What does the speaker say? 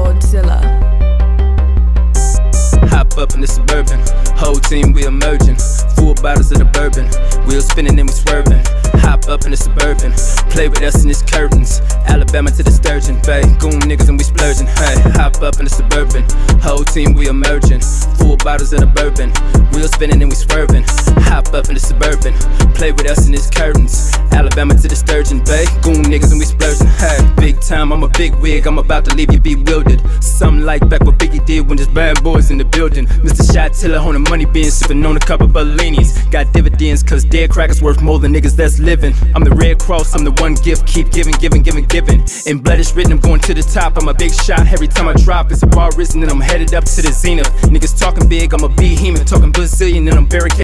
Godzilla. Hop up in the suburban, whole team we emerging. Full bottles of the bourbon, wheels spinning and we swerving. Hop up in the suburban, play with us in his curtains. Alabama to the sturgeon, bay, goon niggas and we splurging. Hey, hop up in the suburban, whole team we emerging. Full bottles of the bourbon, wheels spinning and we swerving. Hop up in the suburban, play with us in his curtains. Alabama to the sturgeon, bay, goon niggas and we splurging big wig. I'm about to leave you bewildered. Something like back what Biggie did when there's bad boys in the building. Mr. Shot Tiller on the money being sipping on a couple Bellinis. Got dividends cause dead crackers worth more than niggas that's living. I'm the Red Cross, I'm the one gift, keep giving, giving, giving, giving. In blood is written, I'm going to the top. I'm a big shot every time I drop. It's a bar risen and I'm headed up to the zenith. Niggas talking big, I'm a behemoth, talking Brazilian and I'm barricaded.